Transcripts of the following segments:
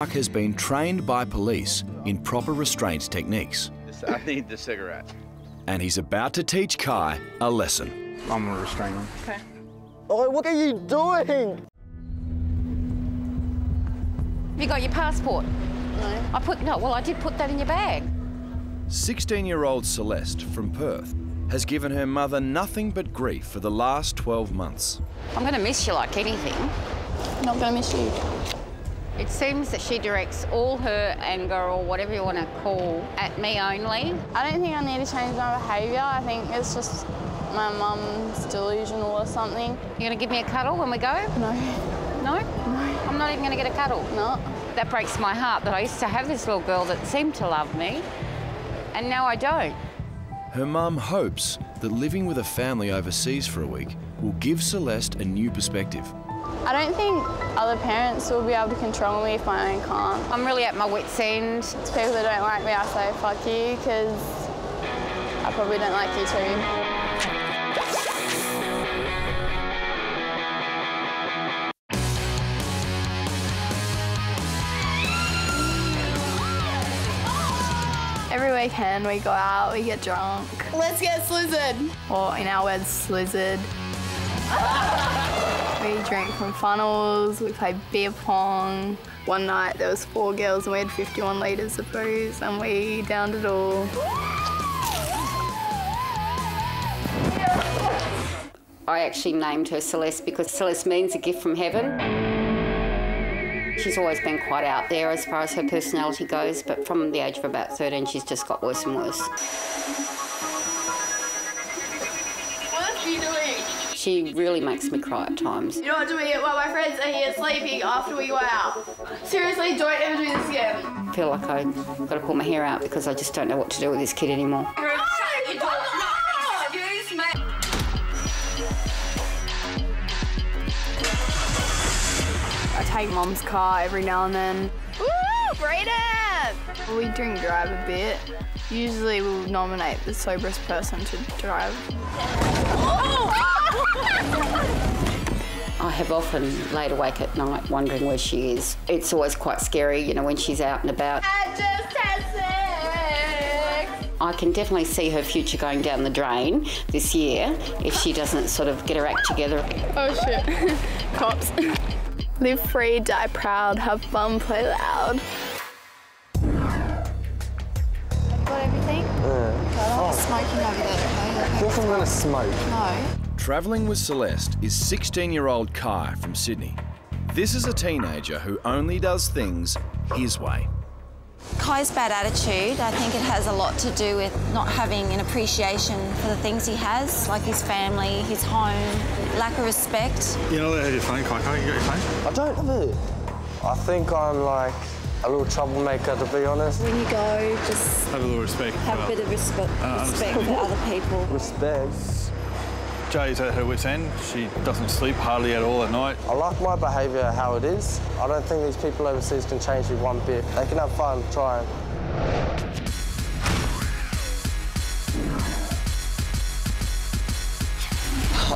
Mark has been trained by police in proper restraint techniques, I need the cigarette. and he's about to teach Kai a lesson. I'm gonna restrain him. Okay. Oh, what are you doing? Have you got your passport? No. I put no. Well, I did put that in your bag. 16 year old Celeste from Perth has given her mother nothing but grief for the last 12 months. I'm going to miss you like anything. Not gonna miss you. It seems that she directs all her anger or whatever you want to call at me only. I don't think I need to change my behaviour. I think it's just my mum's delusional or something. You're going to give me a cuddle when we go? No. No, No? I'm not even going to get a cuddle. no. That breaks my heart that I used to have this little girl that seemed to love me, and now I don't. Her mum hopes that living with a family overseas for a week will give Celeste a new perspective. I don't think other parents will be able to control me if I own can't. I'm really at my wit's end. To people that don't like me, I say fuck you because I probably don't like you too. Every weekend we go out, we get drunk. Let's get slizzard. Or in our words, slizzard. we drank from funnels, we played beer pong. One night there was four girls and we had 51 litres of booze and we downed it all. I actually named her Celeste because Celeste means a gift from heaven. She's always been quite out there as far as her personality goes, but from the age of about 13, she's just got worse and worse. She really makes me cry at times. You know what doing it while my friends are here sleeping after we go out. Seriously, don't ever do this again. I feel like I've got to pull my hair out because I just don't know what to do with this kid anymore. I take mom's car every now and then. Woo, Brayden! We drink drive a bit. Usually we'll nominate the soberest person to drive. I have often laid awake at night wondering where she is. It's always quite scary, you know, when she's out and about. I just had sex! I can definitely see her future going down the drain this year if she doesn't sort of get her act together. Oh shit. Cops. Live free, die proud, have fun, play loud. Everything? Yeah. Smoking over there, okay? Think I'm gonna smoke. No. Travelling with Celeste is 16 year old Kai from Sydney. This is a teenager who only does things his way. Kai's bad attitude, I think it has a lot to do with not having an appreciation for the things he has, like his family, his home, lack of respect. You know, not allowed to have your phone, Kai. Can't you get your phone? I don't have it. I think I'm like a little troublemaker, to be honest. When you go, just Have a little respect. have a bit of respe- Uh, respect for other people. Respect. Jay's at her wit's end. She doesn't sleep hardly at all at night. I like my behaviour how it is. I don't think these people overseas can change me one bit. They can have fun trying.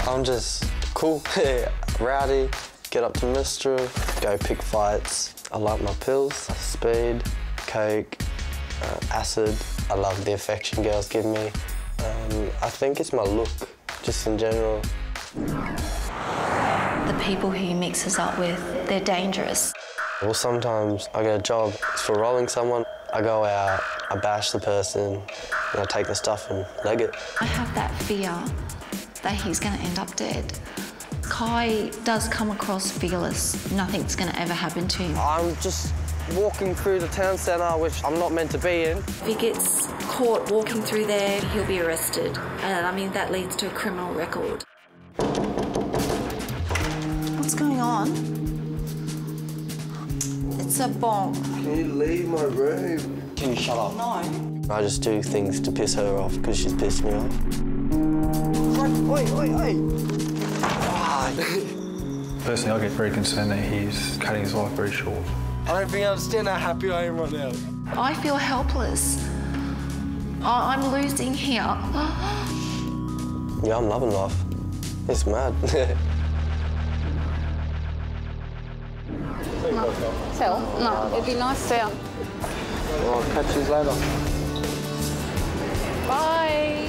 I'm just cool, rowdy, get up to mischief, go pick fights. I like my pills, speed, coke, uh, acid. I love the affection girls give me. Um, I think it's my look, just in general. The people who he mixes up with, they're dangerous. Well, sometimes I get a job it's for rolling someone. I go out, I bash the person, and I take the stuff and leg it. I have that fear that he's going to end up dead. Kai does come across fearless. Nothing's going to ever happen to him. I'm just walking through the town centre, which I'm not meant to be in. If he gets caught walking through there, he'll be arrested. And I mean, that leads to a criminal record. What's going on? It's a bomb. Can you leave my room? Can you shut up? No. I just do things to piss her off because she's pissed me off. Oi, oi, oi! Personally, I get very concerned that he's cutting his life very short. I don't think I understand how happy I am right now. I feel helpless. I- I'm losing here. Yeah, I'm loving life. It's mad. Sell? No. It'd be nice to. Well, I'll catch you later. Bye.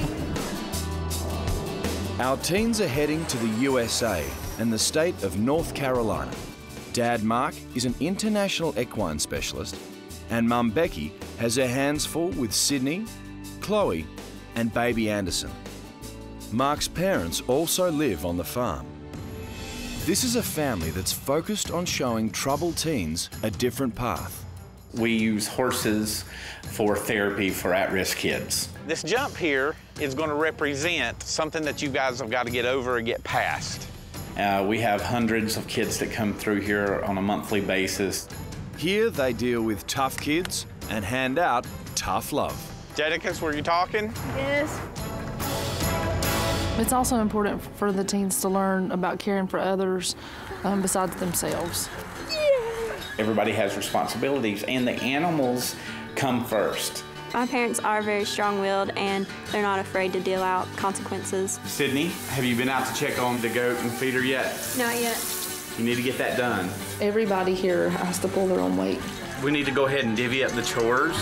Our teens are heading to the USA and the state of North Carolina. Dad Mark is an international equine specialist, and Mum Becky has her hands full with Sydney, Chloe, and baby Anderson. Mark's parents also live on the farm. This is a family that's focused on showing troubled teens a different path. We use horses for therapy for at-risk kids. This jump here is going to represent something that you guys have got to get over and get past. Uh, we have hundreds of kids that come through here on a monthly basis. Here they deal with tough kids and hand out tough love. Jadakiss, were you talking? Yes. It's also important for the teens to learn about caring for others um, besides themselves. Yeah. Everybody has responsibilities, and the animals come first. My parents are very strong-willed and they're not afraid to deal out consequences. Sydney, have you been out to check on the goat and feed her yet? Not yet. You need to get that done. Everybody here has to pull their own weight. We need to go ahead and divvy up the chores.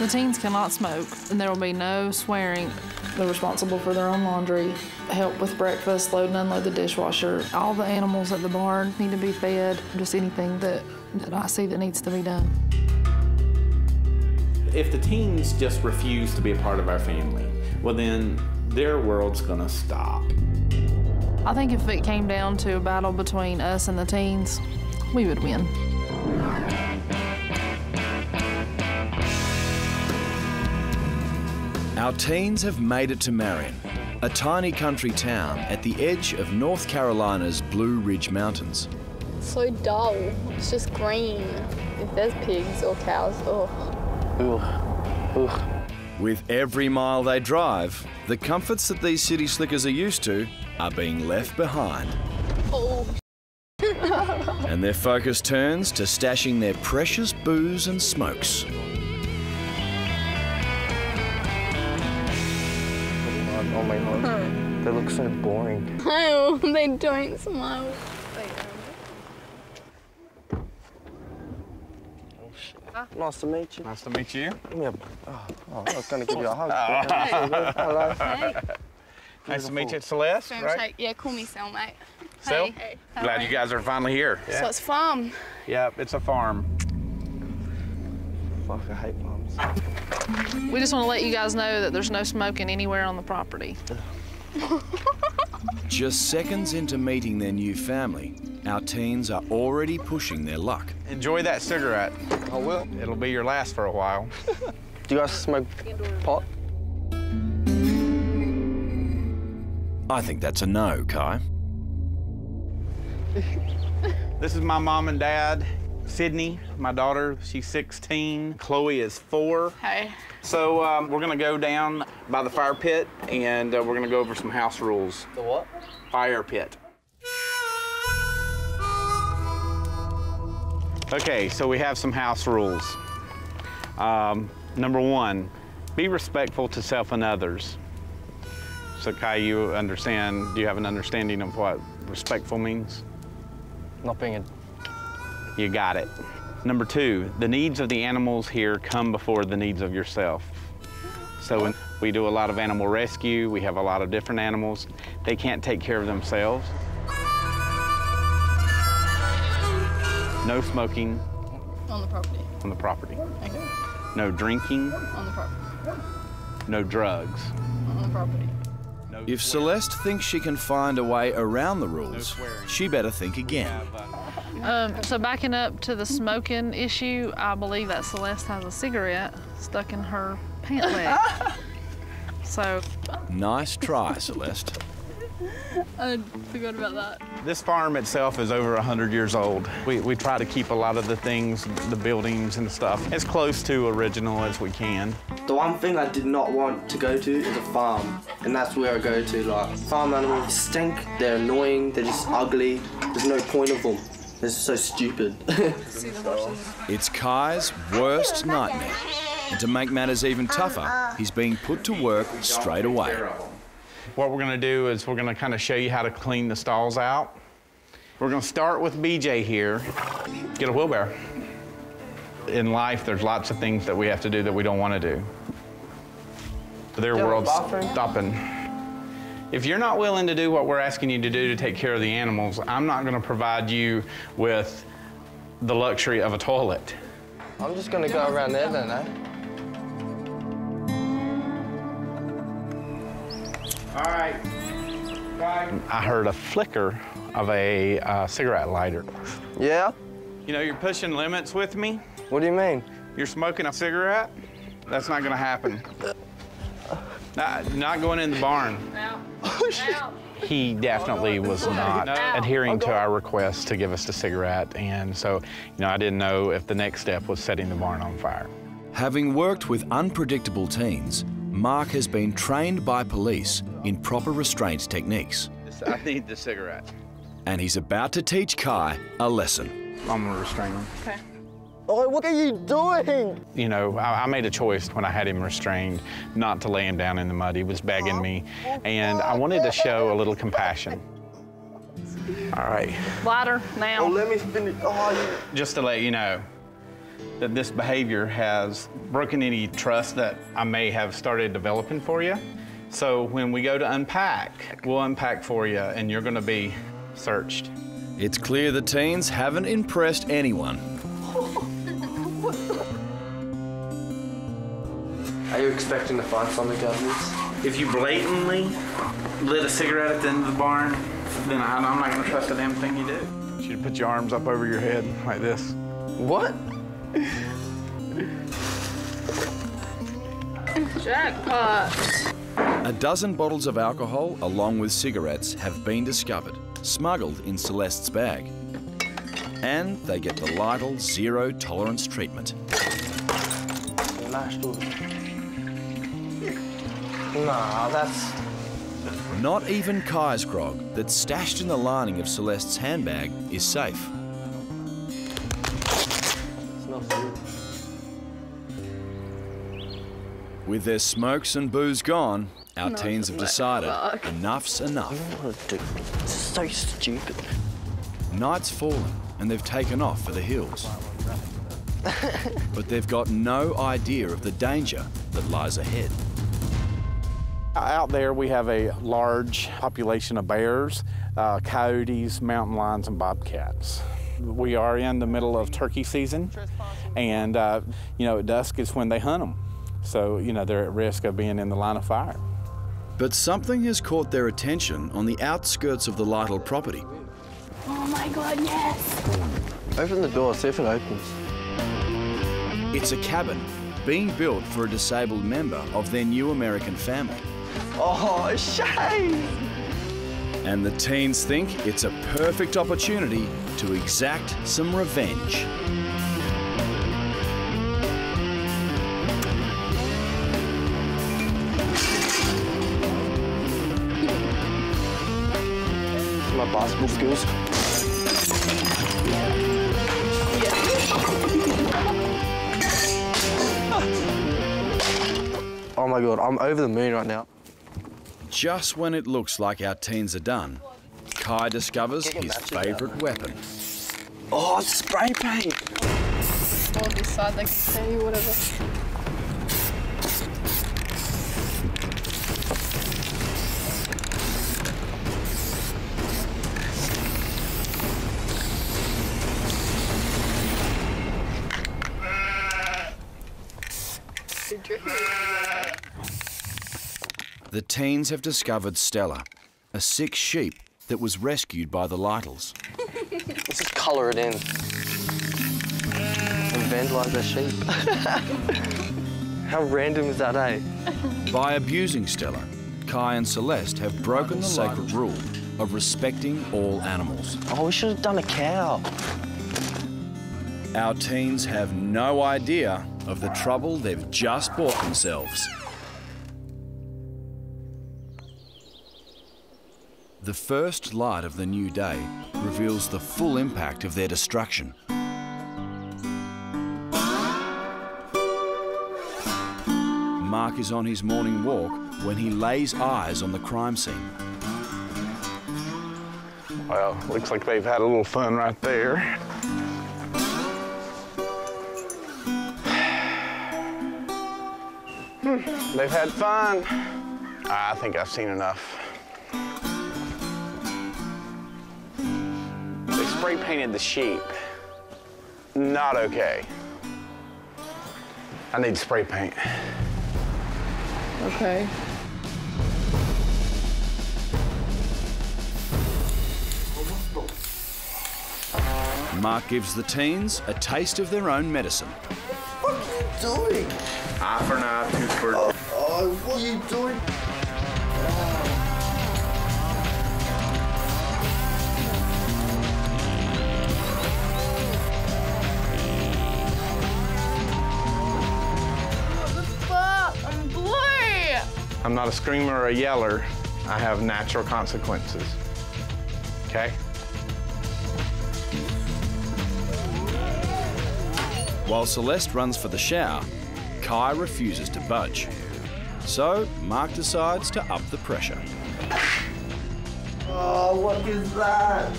The teens cannot smoke, and there will be no swearing. They're responsible for their own laundry, help with breakfast, load and unload the dishwasher. All the animals at the barn need to be fed, just anything that, that I see that needs to be done. If the teens just refuse to be a part of our family, well, then their world's gonna stop. I think if it came down to a battle between us and the teens, we would win. Our teens have made it to Marion, a tiny country town at the edge of North Carolina's Blue Ridge Mountains. So dull. It's just green. If there's pigs or cows, oh. Ugh. Ugh. With every mile they drive, the comforts that these city slickers are used to are being left behind. Oh. And their focus turns to stashing their precious booze and smokes. Oh my god. They look so boring. Oh, they don't smile. Nice to meet you. Nice to meet you. Give me a. Oh, oh, I was going to give you a hug. Hello. Hey. Nice to meet you, Celeste. Same right? shape. Yeah, call me cellmate. Sel? Hey. Glad you guys are finally here. So it's farm. Yep, it's a farm. Fuck, I hate mums. We just want to let you guys know that there's no smoking anywhere on the property. Just seconds into meeting their new family, our teens are already pushing their luck. Enjoy that cigarette. I will. It'll be your last for a while. Do you guys smoke pot? I think that's a no, Kai. This is my mom and dad. Sydney, my daughter, she's 16. Chloe is four. Hey. So um, we're gonna go down by the fire pit and uh, we're gonna go over some house rules. The what? Fire pit. Okay, so we have some house rules. Um, number one, be respectful to self and others. So Kai, you understand, do you have an understanding of what respectful means? Not being a. You got it. Number two, the needs of the animals here come before the needs of yourself. So when we do a lot of animal rescue, we have a lot of different animals. They can't take care of themselves. No smoking On the property. on the property. Okay. No drinking, On the property. no drugs. On the property. No If. Celeste thinks she can find a way around the rules, swearing. she better think again. Have, Um, so backing up to the smoking issue, I believe that Celeste has a cigarette stuck in her pant leg. so Nice try, Celeste. I forgot about that. This farm itself is over 100 years old. We, we try to keep a lot of the things, the buildings and stuff, as close to original as we can. The one thing I did not want to go to is a farm, and that's where I go to. Like farm animals stink. They're annoying. They're just ugly. There's no point of them. They're just so stupid. It's Kai's worst nightmare. And to make matters even tougher, he's being put to work straight away. What we're gonna do is we're gonna kind of show you how to clean the stalls out. We're gonna start with BJ here. Get a wheelbarrow. In life, there's lots of things that we have to do that we don't want to do. Their Do you have a world's bathroom? stopping. If you're not willing to do what we're asking you to do to take care of the animals, I'm not gonna provide you with the luxury of a toilet. I'm just gonna go around there then, eh? All right. I heard a flicker of a uh, cigarette lighter. Yeah? You know, you're pushing limits with me. What do you mean? You're smoking a cigarette? That's not gonna happen. Not, not going in the barn. He definitely was not adhering to our request to give us the cigarette, and so, you know, I didn't know if the next step was setting the barn on fire. Having worked with unpredictable teens, Mark has been trained by police in proper restraint techniques. I need the cigarette. And he's about to teach Kai a lesson. I'm gonna restrain him. Okay. Oh, what are you doing? You know, I, I made a choice when I had him restrained not to lay him down in the mud. He was begging me, oh, and I wanted to show a little compassion. All right, Lighter now. Oh, let me finish. Oh, you... just to let you know that this behavior has broken any trust that I may have started developing for you. So when we go to unpack, we'll unpack for you, and you're gonna be searched. It's clear the teens haven't impressed anyone. Are you expecting to find something out of this? If you blatantly lit a cigarette at the end of the barn, then I- I'm not gonna trust a damn thing you do. You should put your arms up over your head like this. What? Jackpot. A dozen bottles of alcohol, along with cigarettes, have been discovered, smuggled in Celeste's bag. And they get the Lytle zero tolerance treatment. Nah, that's. Not even Kai's grog that's stashed in the lining of Celeste's handbag is safe. With their smokes and booze gone, our No, teens have decided fuck. enough's enough. What do? This is so stupid. Night's fallen and they've taken off for the hills. but they've got no idea of the danger that lies ahead. Out there, we have a large population of bears, uh, coyotes, mountain lions, and bobcats. We are in the middle of turkey season, and uh, you know, at dusk is when they hunt them. So, you know, they're at risk of being in the line of fire. But something has caught their attention on the outskirts of the Lytle property. Oh my god, yes. Open the door, see if it opens. It's a cabin being built for a disabled member of their new American family. Oh, shame! And the teens think it's a perfect opportunity to exact some revenge. My basketball skills. My god, I'm over the moon right now. Just when it looks like our teens are done, Kai discovers his favourite weapon. Oh, spray paint! On this side, they can see whatever. The teens have discovered Stella, a sick sheep that was rescued by the Lytles. Let's just colour it in. And vandalise their sheep. How random is that, eh? By abusing Stella, Kai and Celeste have broken the sacred rule of respecting all animals. Oh, we should have done a cow. Our teens have no idea of the trouble they've just bought themselves. The first light of the new day reveals the full impact of their destruction. Mark is on his morning walk when he lays eyes on the crime scene. Well, looks like they've had a little fun right there. They've had fun. I think I've seen enough. Spray painted the sheep. Not okay. I need spray paint. Okay. Mark gives the teens a taste of their own medicine. What are you doing? Eye for an eye, tooth for a tooth. Oh, what are you doing? I'm not a screamer or a yeller. I have natural consequences. Okay? While Celeste runs for the shower, Kai refuses to budge. So Mark decides to up the pressure. Oh, what is that?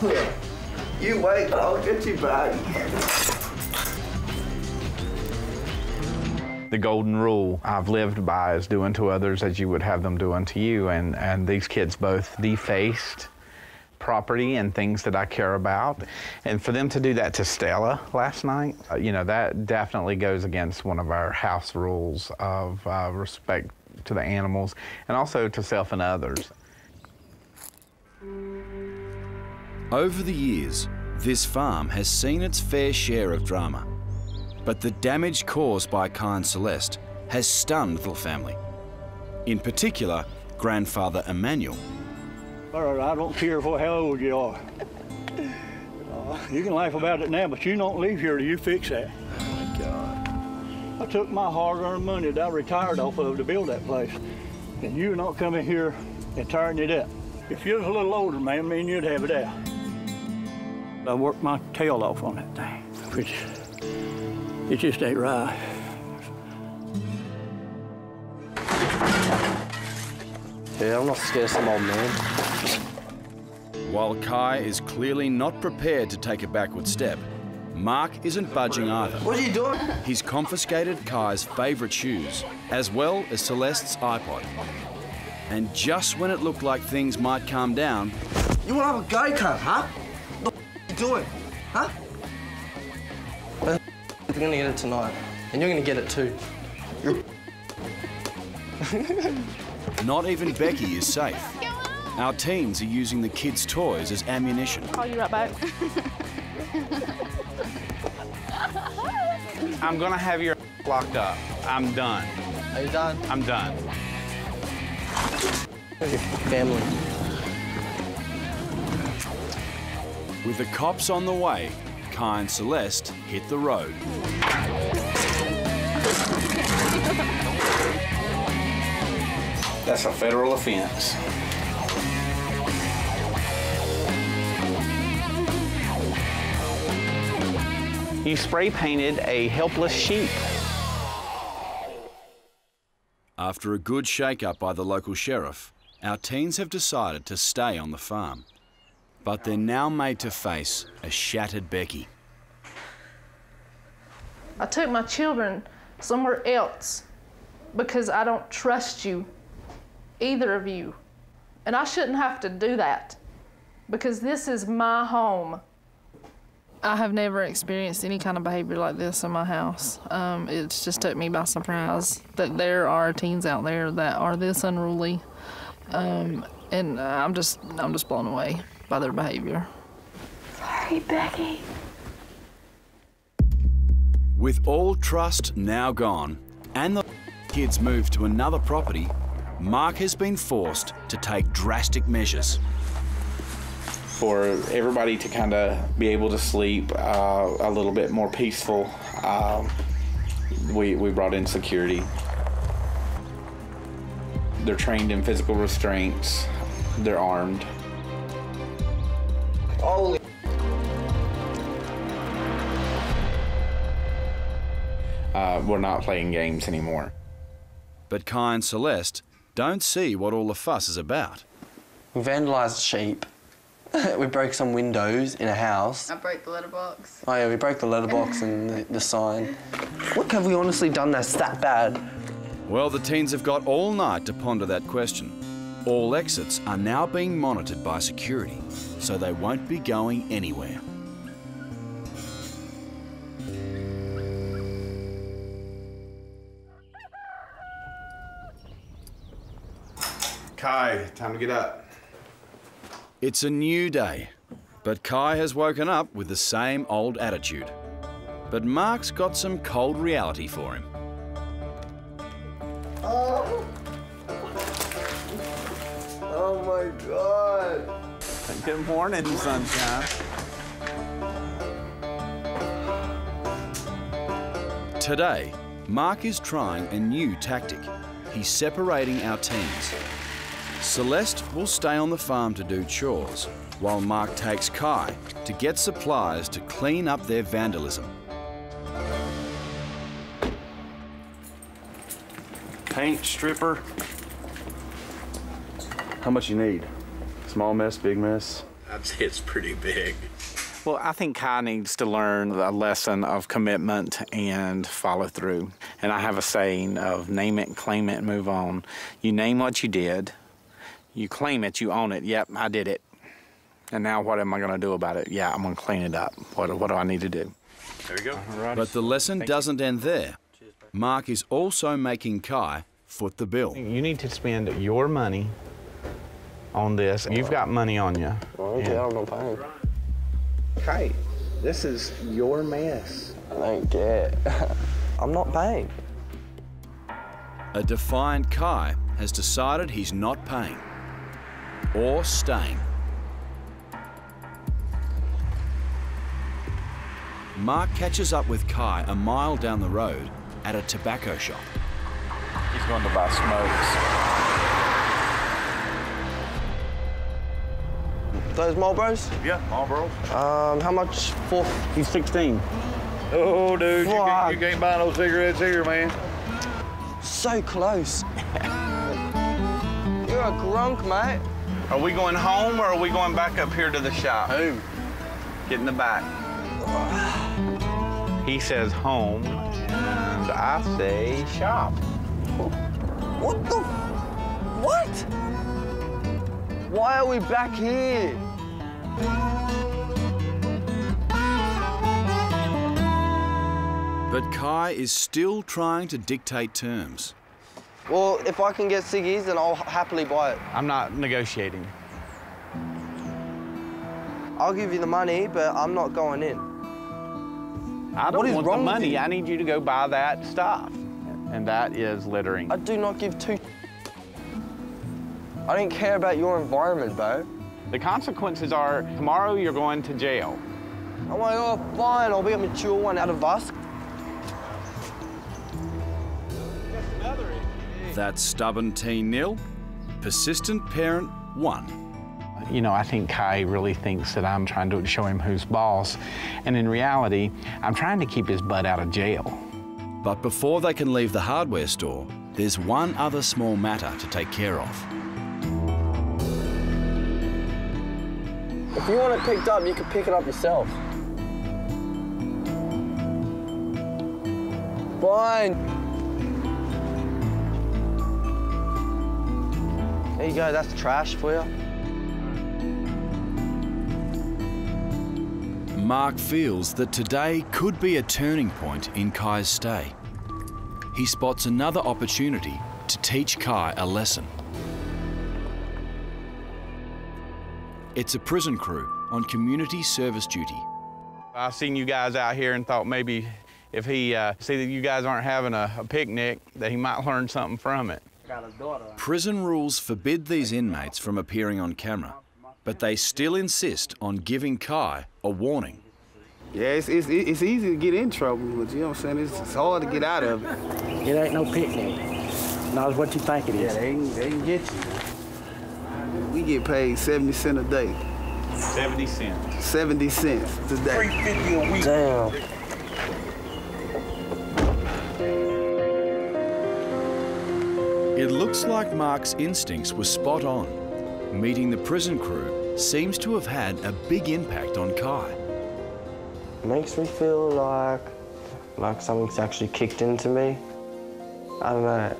you wait, I'll get you back. The golden rule I've lived by is do unto others as you would have them do unto you. And, and these kids both defaced property and things that I care about. And for them to do that to Stella last night, uh, you know, that definitely goes against one of our house rules of uh, respect to the animals and also to self and others. Over the years, this farm has seen its fair share of drama. But the damage caused by Kai and Celeste has stunned the family. In particular, grandfather Emmanuel. All right, I don't care what, how old you are. Uh, you can laugh about it now, but you don't leave here till you fix that. Oh my God. I took my hard-earned money that I retired off of to build that place, and you're not coming here and tearing it up. If you was a little older, man, me and you'd have it out. I worked my tail off on that thing, which it just ain't right. Yeah, I'm not scared of some old man. While Kai is clearly not prepared to take a backward step, Mark isn't budging either. What are you doing? He's confiscated Kai's favourite shoes, as well as Celeste's iPod. And just when it looked like things might calm down, You want to have a guy cunt, huh? What the f- you doing? Huh? You're gonna get it tonight, and you're gonna get it too. not even Becky is safe. Our teens are using the kids' toys as ammunition. Call you right back. I'm gonna have your locked up. I'm done. Are you done? I'm done. Family. With the cops on the way, Kai and Celeste hit the road. That's a federal offense. You spray painted a helpless sheep. After a good shake-up by the local sheriff, our teens have decided to stay on the farm. But they're now made to face a shattered Becky. I took my children somewhere else because I don't trust you, either of you. And I shouldn't have to do that because this is my home. I have never experienced any kind of behavior like this in my house. Um, it's just took me by surprise that there are teens out there that are this unruly, um, and I'm just I'm just blown away by their behavior. Sorry, Becky. With all trust now gone and the kids moved to another property, Mark has been forced to take drastic measures. For everybody to kind of be able to sleep uh, a little bit more peaceful, um, we, we brought in security. They're trained in physical restraints, they're armed. Holy. Uh, we're not playing games anymore. But Kai and Celeste don't see what all the fuss is about. We vandalised sheep. we broke some windows in a house. I broke the letterbox. Oh yeah, we broke the letterbox and the, the sign. What have we honestly done that's that bad? Well, the teens have got all night to ponder that question. All exits are now being monitored by security, so they won't be going anywhere. Kai, time to get up. It's a new day, but Kai has woken up with the same old attitude. But Mark's got some cold reality for him. Oh. Oh my god. Good morning, sunshine. Today, Mark is trying a new tactic. He's separating our teams. Celeste will stay on the farm to do chores, while Mark takes Kai to get supplies to clean up their vandalism. Paint, stripper. How much you need? Small mess, big mess? I'd say it's pretty big. Well, I think Kai needs to learn a lesson of commitment and follow through. And I have a saying of name it, claim it, move on. You name what you did, you claim it, you own it. Yep, I did it. And now what am I going to do about it? Yeah, I'm going to clean it up. What, what do I need to do? There you go. But the lesson doesn't end there. Mark is also making Kai foot the bill. You need to spend your money on this. And you've got money on you. Okay, I'm not paying. Kai, this is your mess. I don't care. I'm not paying. A defiant Kai has decided he's not paying or staying. Mark catches up with Kai a mile down the road at a tobacco shop. He's going to buy smokes. Those Marlboros? Yeah, Marlboro. Um, how much for? He's 16. Oh, dude, you can't, you can't buy no cigarettes here, man. So close. You're a grunk, mate. Are we going home or are we going back up here to the shop? Who? Get in the back. He says home, and I say shop. What the? What? Why are we back here? But Kai is still trying to dictate terms. Well, if I can get ciggies, then I'll happily buy it. I'm not negotiating. I'll give you the money, but I'm not going in. I don't What is want wrong the money. I need you to go buy that stuff. And that is littering. I do not give two. I don't care about your environment, bro. The consequences are tomorrow you're going to jail. I'm like, oh, fine, I'll be a mature one out of us. That stubborn teen nil, persistent parent one. You know, I think Kai really thinks that I'm trying to show him who's boss. And in reality, I'm trying to keep his butt out of jail. But before they can leave the hardware store, there's one other small matter to take care of. If you want it picked up, you can pick it up yourself. Fine. There you go, that's trash for you. Mark feels that today could be a turning point in Kai's stay. He spots another opportunity to teach Kai a lesson. It's a prison crew on community service duty. I seen you guys out here and thought maybe if he uh, see that you guys aren't having a, a picnic, that he might learn something from it. Prison rules forbid these inmates from appearing on camera, but they still insist on giving Kai a warning. Yeah, it's, it's, it's easy to get in trouble, but you know what I'm saying? It's, it's hard to get out of it. It ain't no picnic. Not what you think it is. Yeah, they, can- they can get you. We get paid 70 cents a day. 70 cents. 70 cents today. 350 a week. Damn. It looks like Mark's instincts were spot on. Meeting the prison crew seems to have had a big impact on Kai. makes me feel like like something's actually kicked into me. I don't know.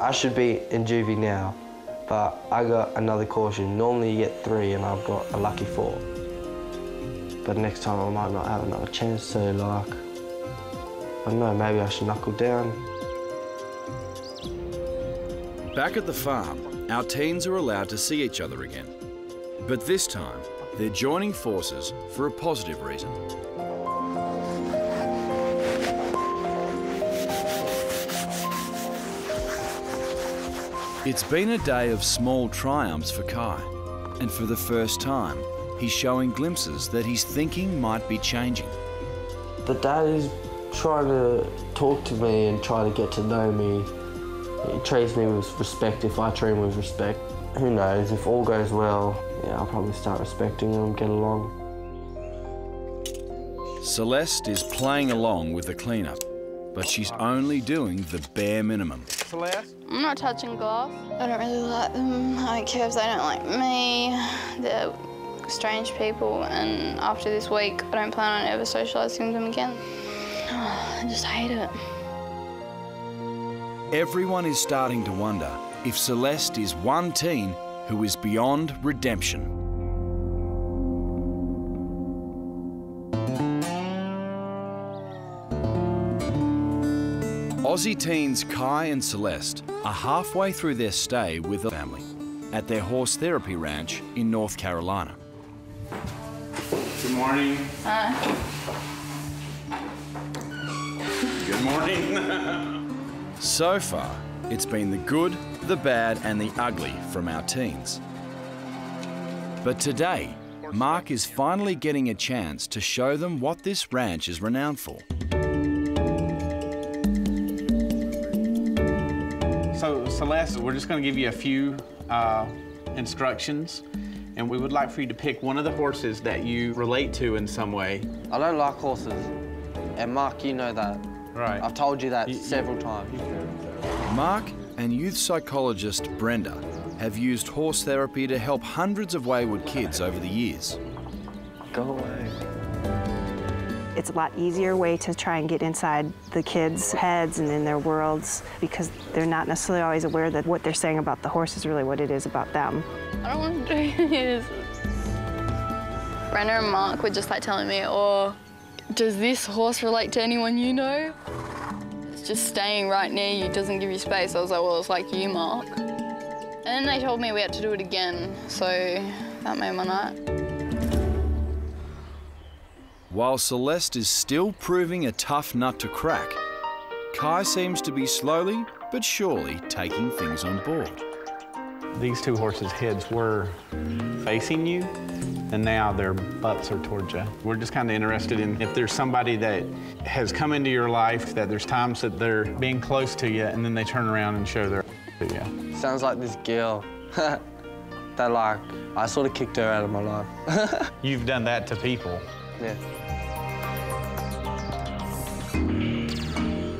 I should be in juvie now, but I got another caution. Normally you get three and I've got a lucky four. But next time I might not have another chance, so like, I don't know, maybe I should knuckle down. Back at the farm, our teens are allowed to see each other again. But this time, they're joining forces for a positive reason. It's been a day of small triumphs for Kai, and for the first time, he's showing glimpses that his thinking might be changing. The dad is trying to talk to me and try to get to know me. He treats me with respect if I treat him with respect. Who knows, if all goes well, yeah, I'll probably start respecting him, get along. Celeste is playing along with the cleanup, but she's only doing the bare minimum. Celeste? I'm not touching glass. I don't really like them. I don't care if they don't like me. They're strange people, and after this week, I don't plan on ever socialising with them again. I just hate it. Everyone is starting to wonder if Celeste is one teen who is beyond redemption. Aussie teens Kai and Celeste are halfway through their stay with the family at their horse therapy ranch in North Carolina. Good morning. Uh, Good morning. So far, it's been the good, the bad, and the ugly from our teens. But today, Mark is finally getting a chance to show them what this ranch is renowned for. Celeste, we're just going to give you a few uh, instructions, and we would like for you to pick one of the horses that you relate to in some way. I don't like horses. And Mark, you know that. Right. I've told you that several times. Mark and youth psychologist Brenda have used horse therapy to help hundreds of wayward kids over the years. Go away. It's a lot easier way to try and get inside the kids' heads and in their worlds because they're not necessarily always aware that what they're saying about the horse is really what it is about them. I don't want to do this. Brenda and Mark were just like telling me, oh, does this horse relate to anyone you know? It's just staying right near you doesn't give you space. I was like, well, it's like you, Mark. And then they told me we had to do it again, so that made my night. While Celeste is still proving a tough nut to crack, Kai seems to be slowly but surely taking things on board. These two horses' heads were facing you, and now their butts are towards you. We're just kind of interested in if there's somebody that has come into your life, that there's times that they're being close to you, and then they turn around and show their to you. Sounds like this girl. that like, I sort of kicked her out of my life. You've done that to people. Yeah.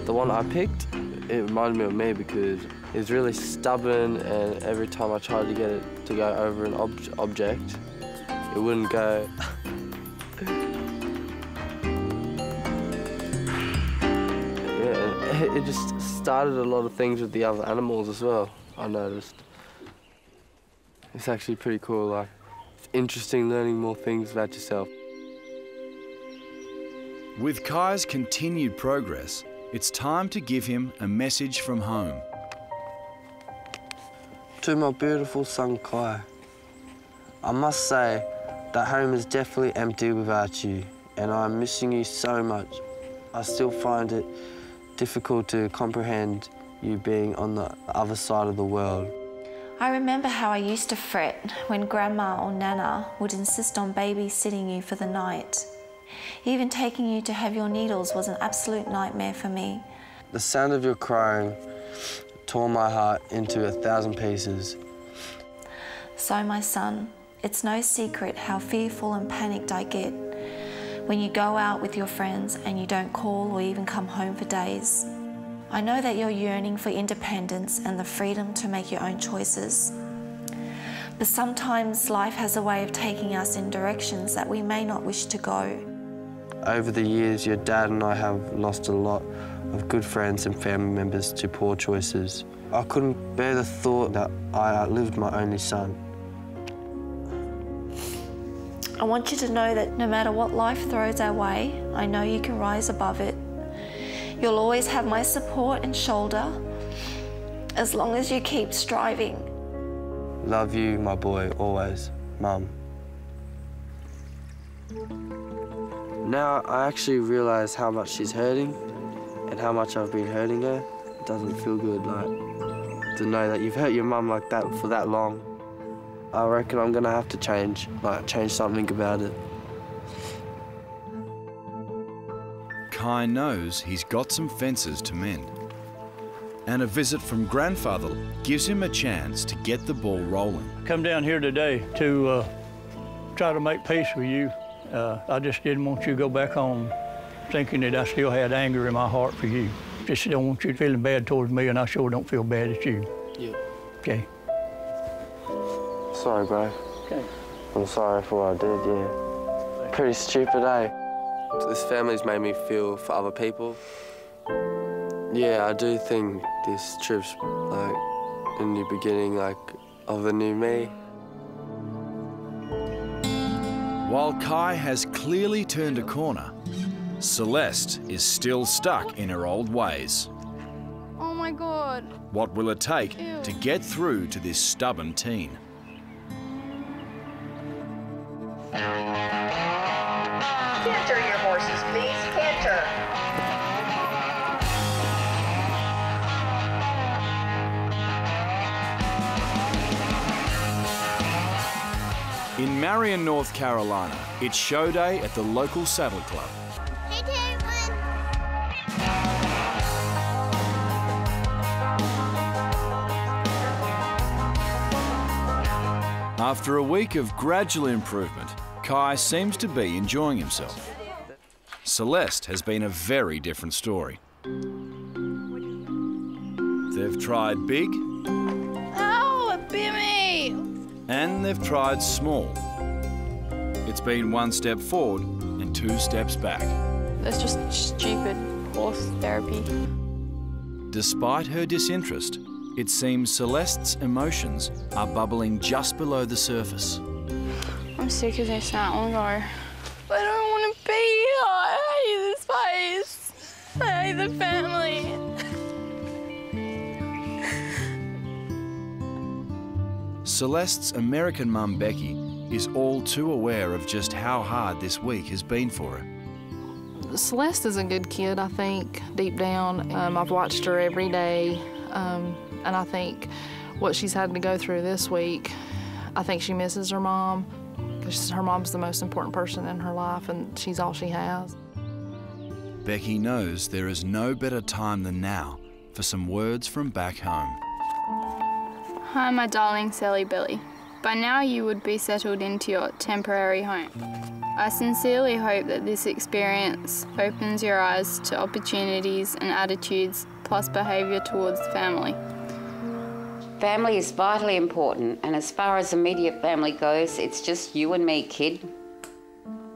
The one I picked, it reminded me of me because it's really stubborn and every time I tried to get it to go over an ob object, it wouldn't go. yeah, it, it just started a lot of things with the other animals as well, I noticed. It's actually pretty cool, like, it's interesting learning more things about yourself. With Kai's continued progress, it's time to give him a message from home. To my beautiful son Kai, I must say that home is definitely empty without you, and I'm missing you so much. I still find it difficult to comprehend you being on the other side of the world. I remember how I used to fret when Grandma or Nana would insist on babysitting you for the night. Even taking you to have your needles was an absolute nightmare for me. The sound of your crying tore my heart into a thousand pieces. So, my son, it's no secret how fearful and panicked I get when you go out with your friends and you don't call or even come home for days. I know that you're yearning for independence and the freedom to make your own choices. But sometimes life has a way of taking us in directions that we may not wish to go. Over the years, your dad and I have lost a lot of good friends and family members to poor choices. I couldn't bear the thought that I outlived my only son. I want you to know that no matter what life throws our way, I know you can rise above it. You'll always have my support and shoulder as long as you keep striving. Love you, my boy, always, Mum. Now I actually realise how much she's hurting and how much I've been hurting her. It doesn't feel good, like, to know that you've hurt your mum like that for that long. I reckon I'm gonna have to change, like, change something about it. Kai knows he's got some fences to mend. And a visit from grandfather gives him a chance to get the ball rolling. Come down here today to uh, try to make peace with you. Uh, I just didn't want you to go back home thinking that I still had anger in my heart for you. Just don't want you feeling bad towards me, and I sure don't feel bad at you. Yeah. Okay. Sorry, bro. Okay. I'm sorry for what I did, yeah. Pretty stupid, eh? This family's made me feel for other people. Yeah, I do think this trip's like a new beginning, like of a new me. While Kai has clearly turned a corner, Celeste is still stuck in her old ways. Oh my god. What will it take to get through to this stubborn teen? Marion, North Carolina, it's show day at the local saddle club. After a week of gradual improvement, Kai seems to be enjoying himself. Celeste has been a very different story. They've tried big Ow, it bit me. and they've tried small. It's been one step forward and two steps back. That's just stupid horse therapy. Despite her disinterest, it seems Celeste's emotions are bubbling just below the surface. I'm sick of this now. I want to go. I don't want to be here. I hate this place. I hate the family. Celeste's American mum Becky is all too aware of just how hard this week has been for her. Celeste is a good kid, I think, deep down. Um, I've watched her every day, um, and I think what she's had to go through this week, I think she misses her mom because her mom's the most important person in her life, and she's all she has. Becky knows there is no better time than now for some words from back home. Hi, my darling Sally Billy. By now you would be settled into your temporary home. I sincerely hope that this experience opens your eyes to opportunities and attitudes plus behaviour towards family. Family is vitally important, and as far as immediate family goes, it's just you and me, kid.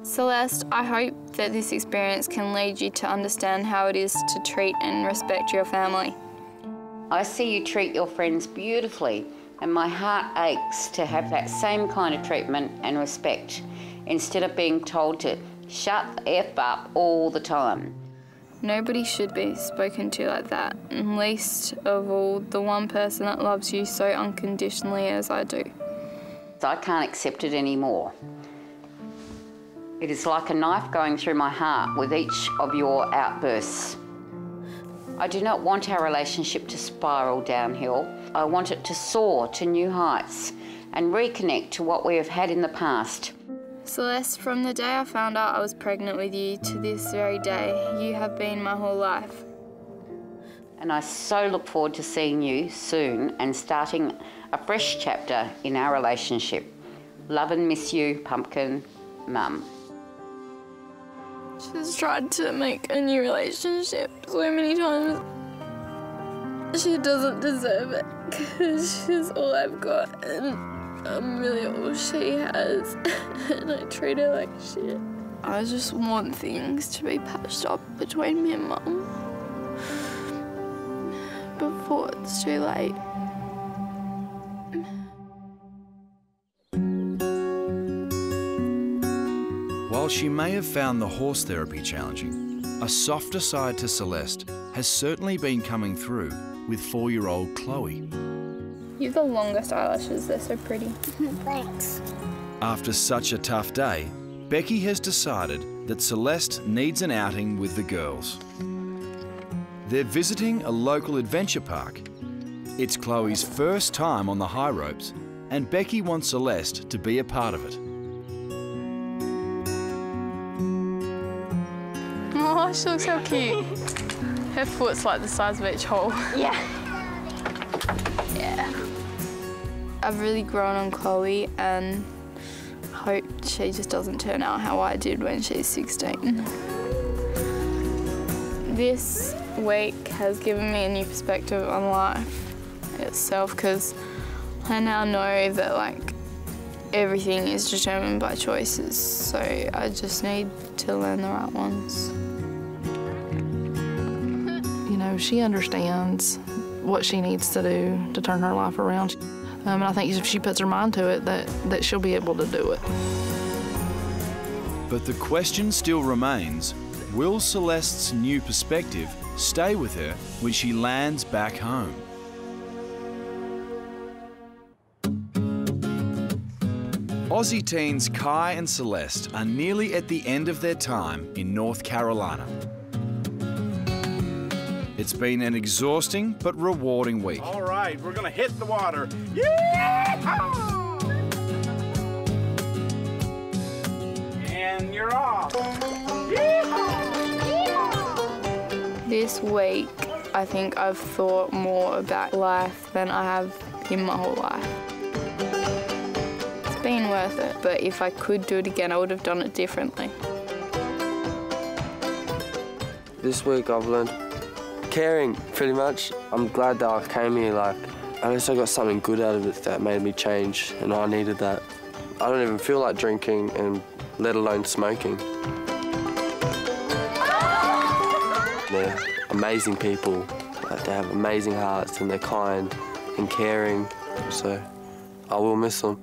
Celeste, I hope that this experience can lead you to understand how it is to treat and respect your family. I see you treat your friends beautifully, and my heart aches to have that same kind of treatment and respect instead of being told to shut the F up all the time. Nobody should be spoken to like that, and least of all the one person that loves you so unconditionally as I do. I can't accept it anymore. It is like a knife going through my heart with each of your outbursts. I do not want our relationship to spiral downhill. I want it to soar to new heights and reconnect to what we have had in the past. Celeste, from the day I found out I was pregnant with you to this very day, you have been my whole life. And I so look forward to seeing you soon and starting a fresh chapter in our relationship. Love and miss you, Pumpkin, Mum. She's tried to make a new relationship so many times. She doesn't deserve it because she's all I've got and I'm really all she has and I treat her like shit. I just want things to be patched up between me and mum before it's too late. While she may have found the horse therapy challenging, a softer side to Celeste has certainly been coming through with four year old Chloe. You have the longest eyelashes, they're so pretty. Thanks. After such a tough day, Becky has decided that Celeste needs an outing with the girls. They're visiting a local adventure park. It's Chloe's first time on the high ropes, and Becky wants Celeste to be a part of it. Oh, she looks so cute. Her foot's like the size of each hole. Yeah. Yeah. I've really grown on Chloe and hope she just doesn't turn out how I did when she's 16. This week has given me a new perspective on life itself because I now know that like everything is determined by choices so I just need to learn the right ones. Know, she understands what she needs to do to turn her life around. Um, and I think if she puts her mind to it, that, that she'll be able to do it. But the question still remains will Celeste's new perspective stay with her when she lands back home? Aussie teens Kai and Celeste are nearly at the end of their time in North Carolina. It's been an exhausting but rewarding week. All right, we're gonna hit the water. Yeah! And you're off. This week, I think I've thought more about life than I have in my whole life. It's been worth it, but if I could do it again, I would have done it differently. This week I've learned caring, pretty much. I'm glad that I came here, like, at least I got something good out of it that made me change, and I needed that. I don't even feel like drinking, and let alone smoking. They're amazing people. Like, they have amazing hearts, and they're kind and caring, so I will miss them.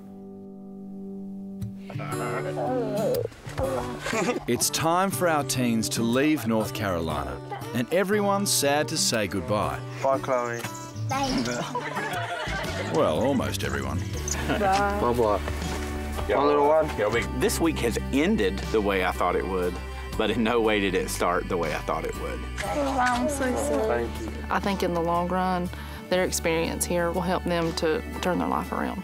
It's time for our teens to leave North Carolina, and everyone's sad to say goodbye. Bye, Chloe. Bye. Well, almost everyone. Bye bye. My little one. Yeah, we, this week has ended the way I thought it would, but in no way did it start the way I thought it would. I'm so sorry. Thank you. I think in the long run, their experience here will help them to turn their life around.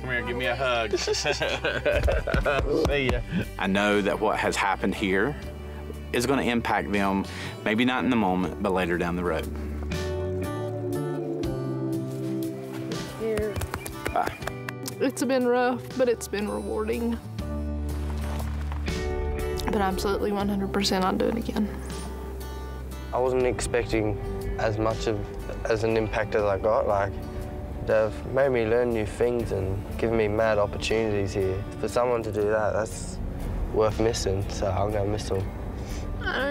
Come here, give me a hug. See ya. I know that what has happened here is going to impact them, maybe not in the moment, but later down the road. Bye. It's been rough, but it's been rewarding. But absolutely 100% I'd do it again. I wasn't expecting as much of as an impact as I got. Like they've made me learn new things and given me mad opportunities here. For someone to do that, that's worth missing. So I'm gonna miss them.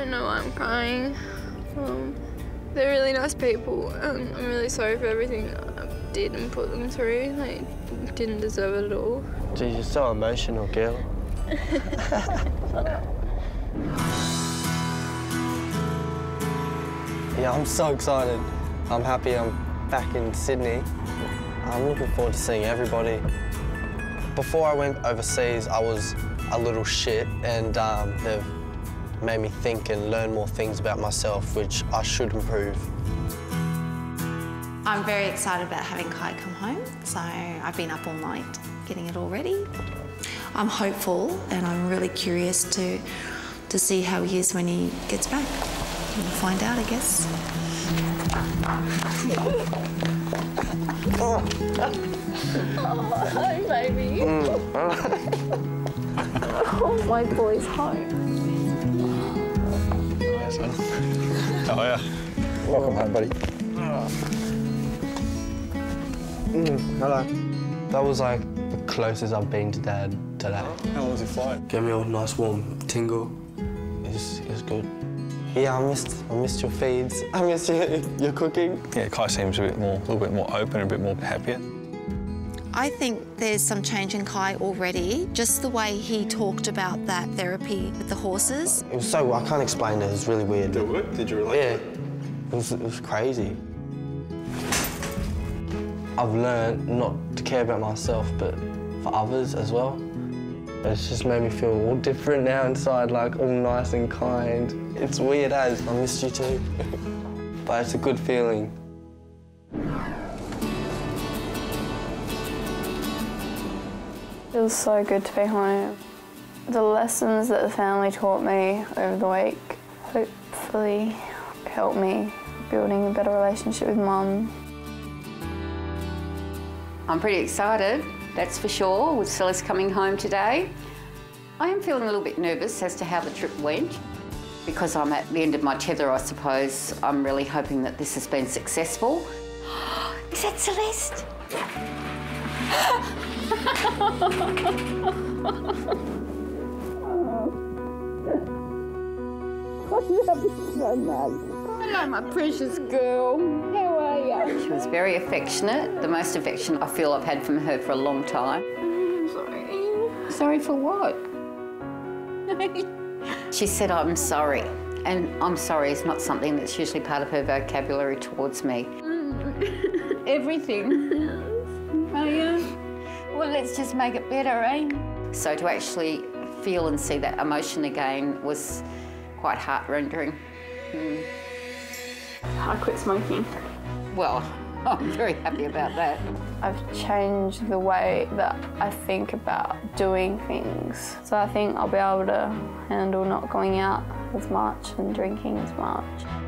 Don't know why I'm crying. Um, they're really nice people, and I'm really sorry for everything I did and put them through. They didn't deserve it at all. Geez, you're so emotional, girl. Yeah, I'm so excited. I'm happy I'm back in Sydney. I'm looking forward to seeing everybody. Before I went overseas, I was a little shit, and um, they've made me think and learn more things about myself, which I should improve. I'm very excited about having Kai come home, so I've been up all night getting it all ready. I'm hopeful and I'm really curious to, to see how he is when he gets back. We'll find out, I guess. Oh, hi, baby. Mm. oh, my boy's home. Oh, yeah. Welcome home, buddy. Mm, hello. That was like the closest I've been to Dad today. How long was your flight? Gave me a nice warm tingle. It's, it's good. Yeah, I missed I missed your feeds. I missed your, your cooking. Yeah, Kai seems a bit more, a little bit more open, a bit more happier. I think there's some change in Kai already. Just the way he talked about that therapy with the horses. It was so I can't explain it. It was really weird. Did it work? Did you relate? Yeah, it was, it was crazy. I've learned not to care about myself, but for others as well. It's just made me feel all different now inside, like all nice and kind. It's weird as I missed you too, but it's a good feeling. It was so good to be home. The lessons that the family taught me over the week hopefully helped me building a better relationship with mum. I'm pretty excited, that's for sure, with Celeste coming home today. I am feeling a little bit nervous as to how the trip went. Because I'm at the end of my tether, I suppose, I'm really hoping that this has been successful. Is that Celeste? Hello, my precious girl. How are you? She was very affectionate, the most affection I feel I've had from her for a long time. sorry. Sorry for what? she said, I'm sorry. And I'm sorry is not something that's usually part of her vocabulary towards me. Mm. Everything. Oh, are you? Well, let's just make it better, eh? So to actually feel and see that emotion again was quite heart-rending. Mm. I quit smoking. Well, I'm very happy about that. I've changed the way that I think about doing things. So I think I'll be able to handle not going out as much and drinking as much.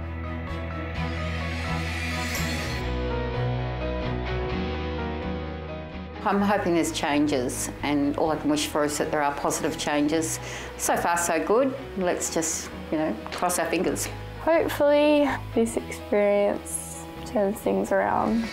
I'm hoping there's changes, and all I can wish for is that there are positive changes. So far, so good. Let's just, you know, cross our fingers. Hopefully, this experience turns things around.